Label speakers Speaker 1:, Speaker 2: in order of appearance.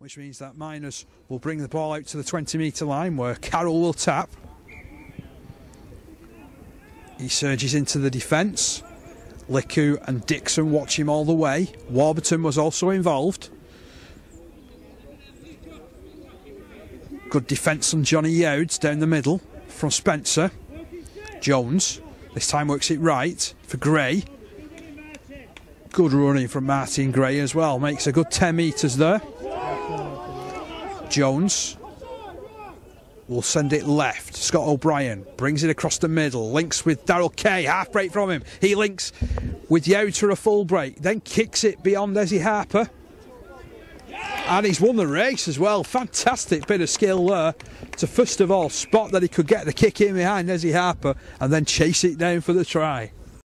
Speaker 1: which means that Miners will bring the ball out to the 20 metre line where Carroll will tap. He surges into the defence. Liku and Dixon watch him all the way. Warburton was also involved. Good defence on Jonny Youds down the middle from Spencer. Jones this time works it right for Gray. Good running from Martin Gray as well. Makes a good 10 metres there. Jones will send it left. Scott O'Brien brings it across the middle, links with Daryl Kay, half break from him. He links with Youds for a full break, then kicks it beyond Ezzy Harper. And he's won the race as well. Fantastic bit of skill there to first of all spot that he could get the kick in behind Ezzy Harper and then chase it down for the try.